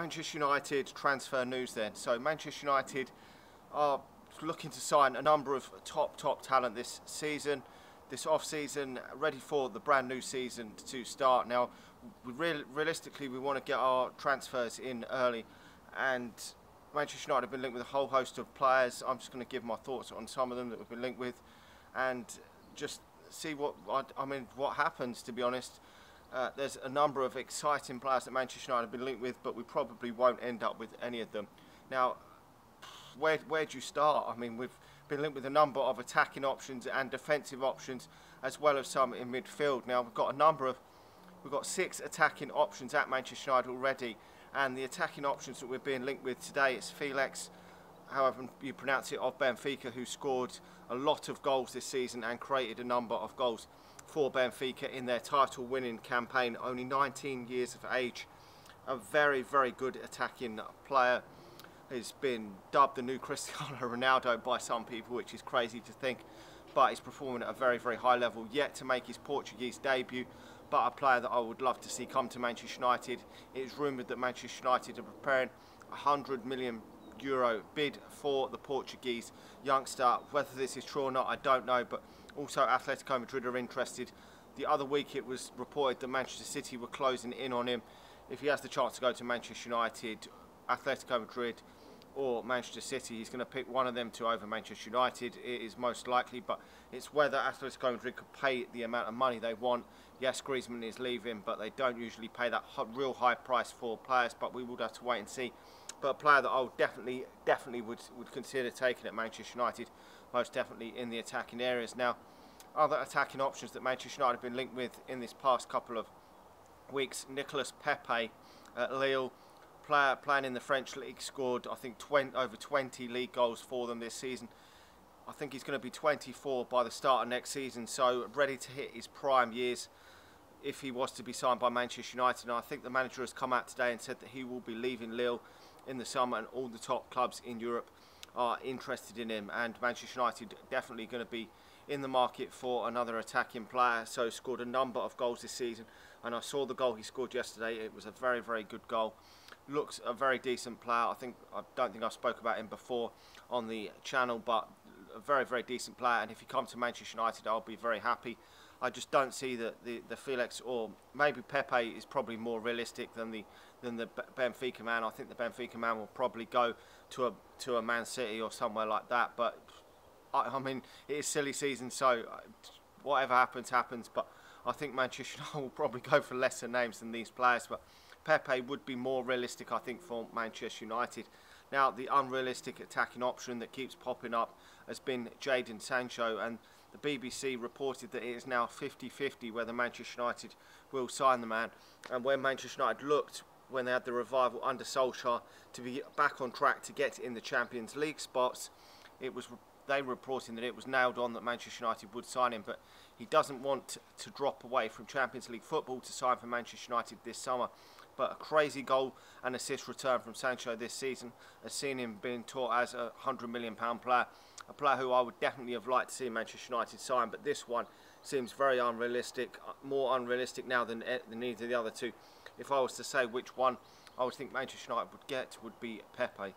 Manchester United transfer news then. So Manchester United are looking to sign a number of top top talent this season, this off season, ready for the brand new season to start. Now, realistically, we want to get our transfers in early, and Manchester United have been linked with a whole host of players. I'm just going to give my thoughts on some of them that we've been linked with, and just see what I mean what happens. To be honest. Uh, there's a number of exciting players that Manchester United have been linked with, but we probably won't end up with any of them. Now, where, where do you start? I mean, we've been linked with a number of attacking options and defensive options, as well as some in midfield. Now, we've got a number of, we've got six attacking options at Manchester United already, and the attacking options that we're being linked with today is Felix, however you pronounce it, of Benfica, who scored a lot of goals this season and created a number of goals for Benfica in their title winning campaign, only 19 years of age. A very, very good attacking player. He's been dubbed the new Cristiano Ronaldo by some people, which is crazy to think, but he's performing at a very, very high level. Yet to make his Portuguese debut, but a player that I would love to see come to Manchester United. It is rumoured that Manchester United are preparing a 100 million euro bid for the Portuguese youngster. Whether this is true or not, I don't know, but also, Atletico Madrid are interested. The other week it was reported that Manchester City were closing in on him. If he has the chance to go to Manchester United, Atletico Madrid or Manchester City, he's going to pick one of them to over Manchester United. It is most likely, but it's whether Atletico Madrid could pay the amount of money they want. Yes, Griezmann is leaving, but they don't usually pay that real high price for players, but we would have to wait and see. But a player that I would definitely, definitely would, would consider taking at Manchester United most definitely in the attacking areas. Now, other attacking options that Manchester United have been linked with in this past couple of weeks, Nicolas Pepe at Lille, player playing in the French league, scored I think 20, over 20 league goals for them this season. I think he's going to be 24 by the start of next season, so ready to hit his prime years if he was to be signed by Manchester United. And I think the manager has come out today and said that he will be leaving Lille in the summer and all the top clubs in Europe are interested in him. And Manchester United definitely going to be in the market for another attacking player. So scored a number of goals this season. And I saw the goal he scored yesterday. It was a very very good goal. Looks a very decent player. I think I don't think I spoke about him before on the channel but a very very decent player. And if he comes to Manchester United I'll be very happy. I just don't see that the, the Felix or maybe Pepe is probably more realistic than the than the Benfica man. I think the Benfica man will probably go to a to a Man City or somewhere like that. But I, I mean, it is silly season, so uh, whatever happens, happens. But I think Manchester United will probably go for lesser names than these players. But Pepe would be more realistic, I think, for Manchester United. Now, the unrealistic attacking option that keeps popping up has been Jadon Sancho, and the BBC reported that it is now 50-50 whether Manchester United will sign the man. And when Manchester United looked when they had the revival under Solskjaer to be back on track to get in the Champions League spots. It was they were reporting that it was nailed on that Manchester United would sign him, but he doesn't want to drop away from Champions League football to sign for Manchester United this summer. But a crazy goal and assist return from Sancho this season has seen him being taught as a hundred million pound player, a player who I would definitely have liked to see Manchester United sign. But this one seems very unrealistic, uh, more unrealistic now than, eh, than either of the other two if I was to say which one I would think Manchester United would get would be Pepe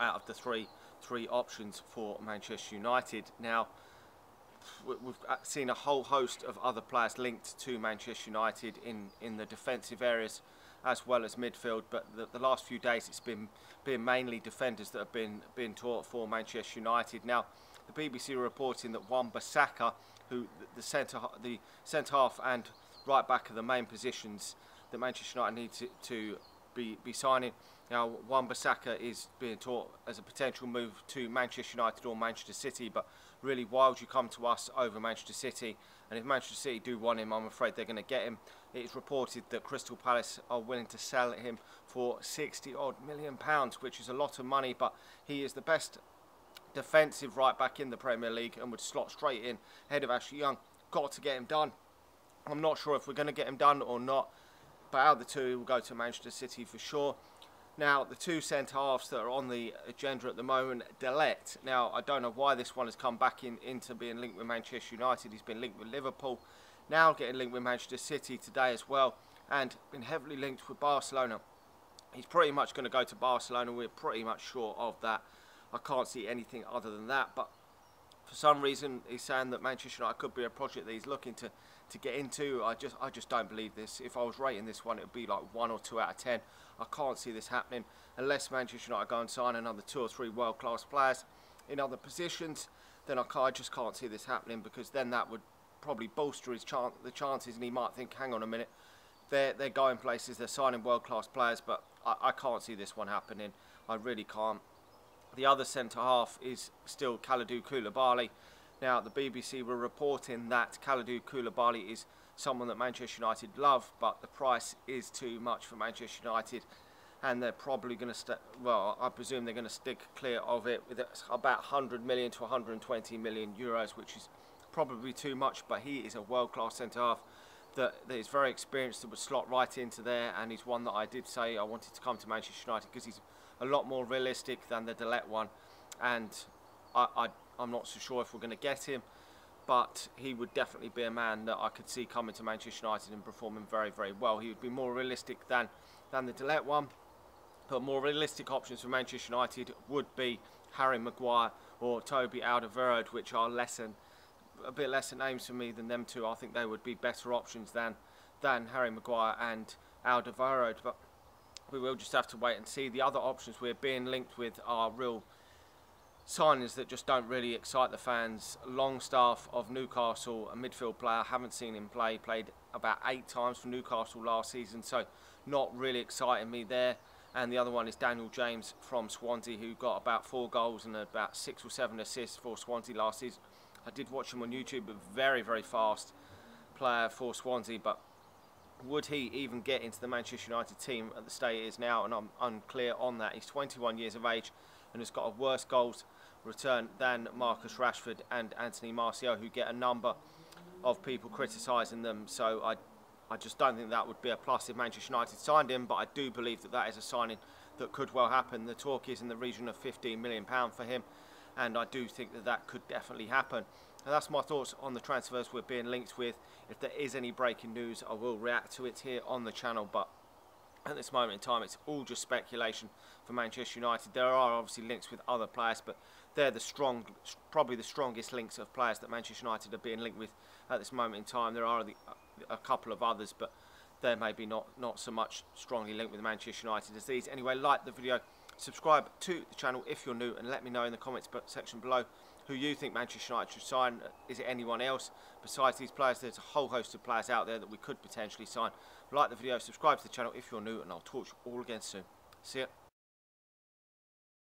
out of the three three options for Manchester United. Now we've uh, seen a whole host of other players linked to Manchester United in, in the defensive areas as well as midfield but the, the last few days it's been been mainly defenders that have been been taught for Manchester United. Now the BBC are reporting that Wan-Bissaka who the centre the centre half and right back are the main positions that Manchester United need to, to be, be signing. Now, Wan-Bissaka is being taught as a potential move to Manchester United or Manchester City, but really, why would you come to us over Manchester City? And if Manchester City do want him, I'm afraid they're going to get him. It's reported that Crystal Palace are willing to sell him for 60 odd million pounds, which is a lot of money, but he is the best defensive right back in the Premier League and would slot straight in ahead of Ashley Young. Got to get him done. I'm not sure if we're going to get him done or not but the two, will go to Manchester City for sure. Now, the two centre halves that are on the agenda at the moment, De Now, I don't know why this one has come back in, into being linked with Manchester United. He's been linked with Liverpool, now getting linked with Manchester City today as well, and been heavily linked with Barcelona. he's pretty much going to go to Barcelona. We're pretty much sure of that. I can't see anything other than that. But for some reason, he's saying that Manchester United could be a project that he's looking to, to get into. I just I just don't believe this. If I was rating this one, it would be like one or two out of ten. I can't see this happening unless Manchester United go and sign another two or three world-class players in other positions. Then I, can't, I just can't see this happening because then that would probably bolster his chance, the chances, and he might think, hang on a minute, they're they're going places, they're signing world-class players, but I, I can't see this one happening. I really can't. The other centre half is still Kalidou Koulibaly. Now, the BBC were reporting that Kalidou Koulibaly is someone that Manchester United love, but the price is too much for Manchester United, and they're probably going to, well, I presume they're going to stick clear of it with about 100 million to 120 million euros, which is probably too much, but he is a world-class centre half that, that is very experienced, that would slot right into there, and he's one that I did say I wanted to come to Manchester United because he's a lot more realistic than the De Ligt one, and I, I, I'm not so sure if we're going to get him, but he would definitely be a man that I could see coming to Manchester United and performing very, very well. He would be more realistic than, than the Ligt one, but more realistic options for Manchester United would be Harry Maguire or Toby Alderweireld, which are less than, a bit lesser names for me than them two. I think they would be better options than than Harry Maguire and Alderweireld. But we will just have to wait and see. The other options we're being linked with are real signings that just don't really excite the fans. Longstaff of Newcastle, a midfield player, haven't seen him play, played about eight times for Newcastle last season, so not really exciting me there. And the other one is Daniel James from Swansea, who got about four goals and about six or seven assists for Swansea last season. I did watch him on YouTube, a very, very fast player for Swansea, but would he even get into the Manchester United team at the state it is now? And I'm unclear on that. He's 21 years of age and has got a worse goals return than Marcus Rashford and Anthony Martial, who get a number of people criticising them. So I, I just don't think that would be a plus if Manchester United signed him. But I do believe that that is a signing that could well happen. The talk is in the region of 15 million pound for him, and I do think that that could definitely happen. And that's my thoughts on the transfers we're being linked with. If there is any breaking news, I will react to it here on the channel. But at this moment in time, it's all just speculation for Manchester United. There are obviously links with other players, but they're the strong, probably the strongest links of players that Manchester United are being linked with at this moment in time. There are the, a couple of others, but they're maybe not, not so much strongly linked with Manchester United as these. Anyway, like the video, subscribe to the channel if you're new, and let me know in the comments section below who you think Manchester United should sign. Is it anyone else besides these players? There's a whole host of players out there that we could potentially sign. Like the video, subscribe to the channel if you're new, and I'll talk to you all again soon. See ya.